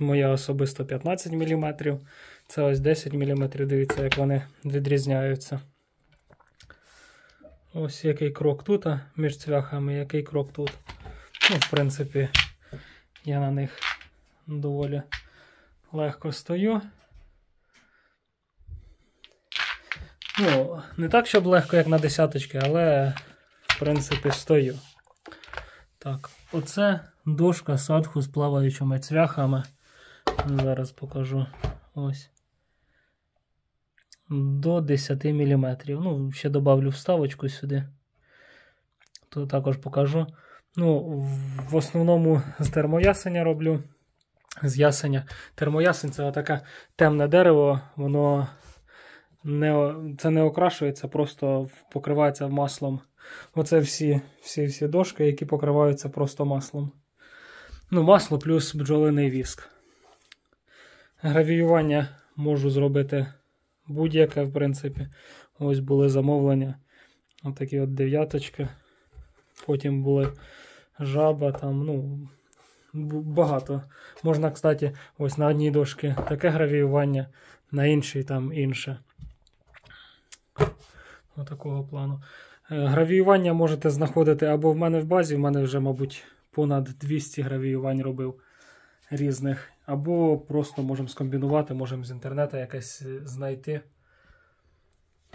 моя особисто 15 мм. Це ось 10 мм. Дивіться, як вони відрізняються. Ось який крок тут а, між цвяхами, який крок тут. Ну, в принципі, я на них доволі легко стою. Ну, не так, щоб легко, як на десяточки, але, в принципі, стою. Так, оце дошка садху з плаваючими цвяхами. Зараз покажу. Ось. До 10 мм. Ну, ще добавлю вставочку сюди. То також покажу. Ну, в основному з термоясеня роблю. З ясеня. Термоясень це таке темне дерево, воно не, це не окрашується, просто покривається маслом. Оце всі всі, всі дошки, які покриваються просто маслом. Ну, Масло плюс бджолиний віск. Гравіювання можу зробити будь-яке, в принципі. Ось були замовлення. Отакі от дев'яточки. Потім були жаба, там, ну, багато. Можна, кстати, ось на одній дошці таке гравіювання, на іншій там інше. Отакого плану. Е, гравіювання можете знаходити або в мене в базі, в мене вже, мабуть, понад 200 гравіювань робив різних. Або просто можемо скомбінувати, можемо з інтернету якесь е, знайти.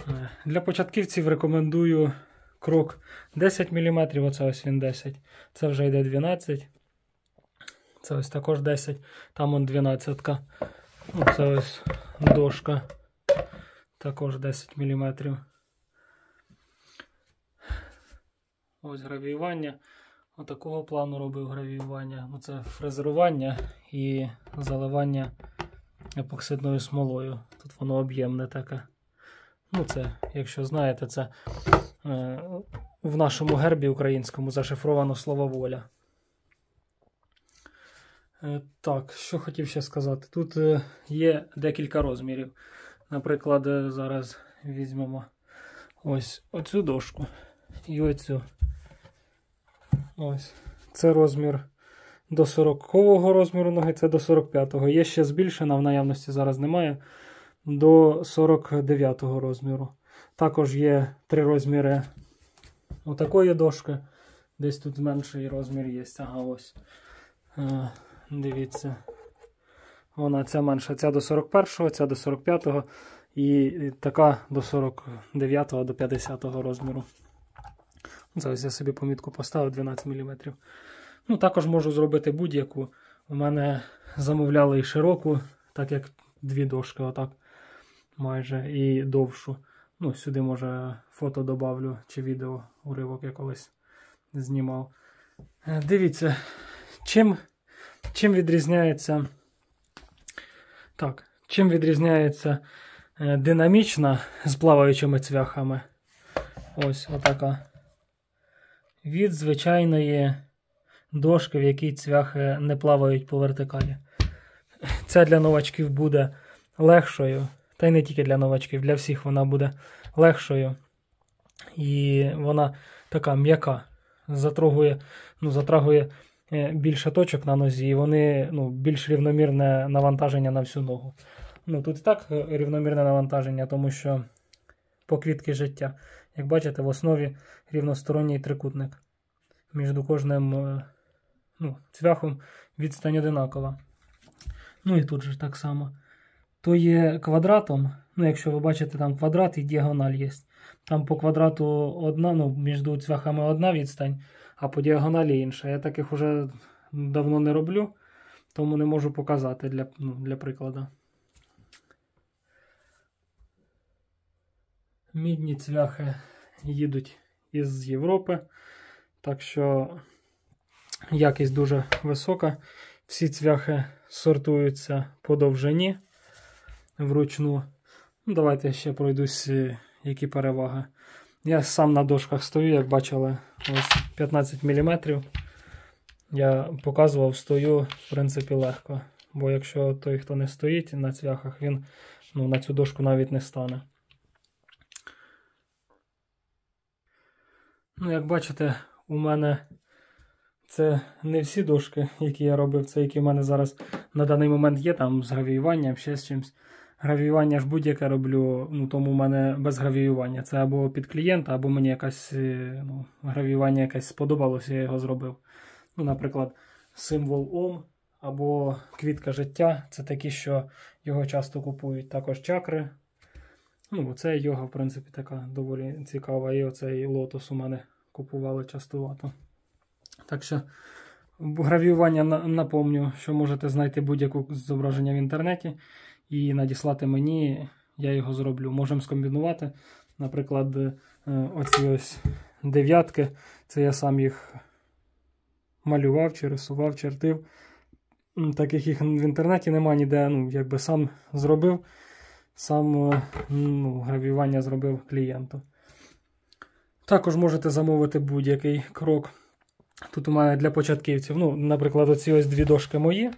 Е, для початківців рекомендую крок 10 мм, оце ось він 10. Це вже йде 12. Це ось також 10, там он 12. Це ось дошка. Також 10 мм. Ось гравіювання. Отакого плану робив гравіювання. Ну, Це фрезерування і заливання епоксидною смолою. Тут воно об'ємне таке. Ну, це, якщо знаєте, це е, в нашому гербі українському зашифровано слово воля. Е, так, що хотів ще сказати. Тут е, є декілька розмірів. Наприклад, е, зараз візьмемо ось оцю дошку і оцю. Ось. Це розмір до 40-го розміру ноги, це до 45-го. Є ще збільшена, в наявності зараз немає. До 49-го розміру. Також є три розміри отакої дошки. Десь тут менший розмір є. Ага, ось. А, дивіться. Вона ця менша, ця до 41-го, ця до 45-го і така до 49-го до 50-го розміру. Зараз я собі помітку поставив 12 мм. Ну, Також можу зробити будь-яку. У мене замовляли і широку, так як дві дошки, отак майже, і довшу. Ну, Сюди, може, фото добавлю чи відео уривок я колись знімав. Е, дивіться, чим чим відрізняється так, чим відрізняється е, динамічна з плаваючими цвяхами. Ось отака від звичайної дошки, в якій цвяхи не плавають по вертикалі. Ця для новачків буде легшою. Та й не тільки для новачків, для всіх вона буде легшою. І вона така м'яка. Затрагує ну, затрагує е, більше точок на нозі, і вони ну, більш рівномірне навантаження на всю ногу. Ну, Тут і так рівномірне навантаження, тому що поквітки життя. Як бачите, в основі рівносторонній трикутник. Між кожним е, ну, цвяхом відстань одинакова. Ну і тут же так само. То є квадратом. Ну, якщо ви бачите, там квадрат і діагональ є. Там по квадрату одна, ну, між цвяхами одна відстань, а по діагоналі інша. Я таких вже давно не роблю, тому не можу показати для, ну, для прикладу. Мідні цвяхи їдуть із Європи. Так що якість дуже висока. Всі цвяхи сортуються по довжині вручну. Ну, Давайте ще пройдусь, е, які переваги. Я сам на дошках стою, як бачили, ось 15 мм. Я показував, стою, в принципі, легко. Бо якщо той, хто не стоїть на цвяхах, він ну, на цю дошку навіть не стане. Ну, як бачите, у мене Це не всі дошки, які я робив, це які в мене зараз на даний момент є, там з гравіюванням, ще з чимось. Гравіювання ж будь-яке роблю, ну тому в мене без гравіювання. Це або під клієнта, або мені якась е, ну, гравіювання якесь сподобалося, я його зробив. Ну, Наприклад, символ Ом або квітка життя це такі, що його часто купують. Також чакри. Ну, Це йога, в принципі, така доволі цікава. І оцей лотос у мене купували частувато. Так що, гравіювання напомню, що можете знайти будь-яке зображення в інтернеті і надіслати мені, я його зроблю. Можемо скомбінувати. Наприклад, е, оці ось дев'ятки, це я сам їх малював, чи рисував, чертив. Таких їх в інтернеті немає ніде, ну, якби сам зробив, сам е, ну, гравіювання зробив клієнту. Також можете замовити будь-який крок. Тут у мене для початківців, ну, наприклад, оці ось дві дошки мої.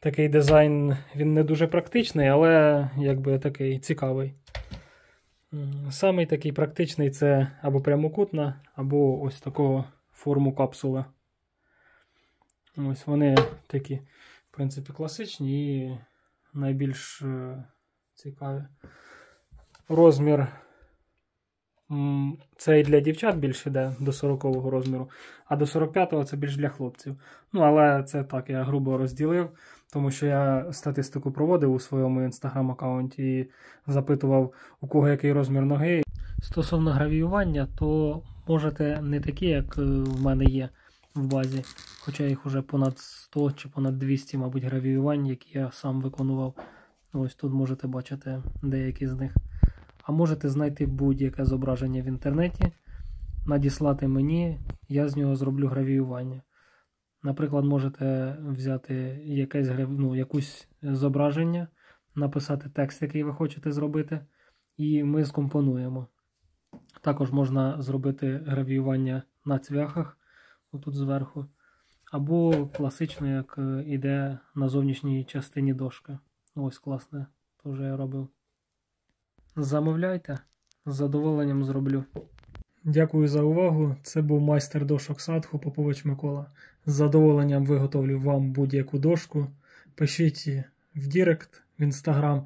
Такий дизайн, він не дуже практичний, але якби такий цікавий. Самий такий практичний це або прямокутна, або ось такого форму капсули. Ось Вони такі, в принципі, класичні і найбільш е, цікаві. Розмір це і для дівчат більше йде до 40-го розміру, а до 45-го це більш для хлопців. Ну, але це так, я грубо розділив, тому що я статистику проводив у своєму інстаграм-аккаунті і запитував, у кого який розмір ноги. Стосовно гравіювання, то можете не такі, як е, в мене є в базі, хоча їх вже понад 100 чи понад 200, мабуть, гравіювань, які я сам виконував. Ось тут можете бачити деякі з них. А можете знайти будь-яке зображення в інтернеті, надіслати мені, я з нього зроблю гравіювання. Наприклад, можете взяти якесь ну, якусь зображення, написати текст, який ви хочете зробити, і ми скомпонуємо. Також можна зробити гравіювання на цвяхах, отут зверху, або класично, як іде на зовнішній частині дошки. Ось класне, теж я робив. Замовляйте, з задоволенням зроблю. Дякую за увагу. Це був майстер дошок Садху Попович Микола. З задоволенням виготовлю вам будь-яку дошку. Пишіть в Direct в інстаграм.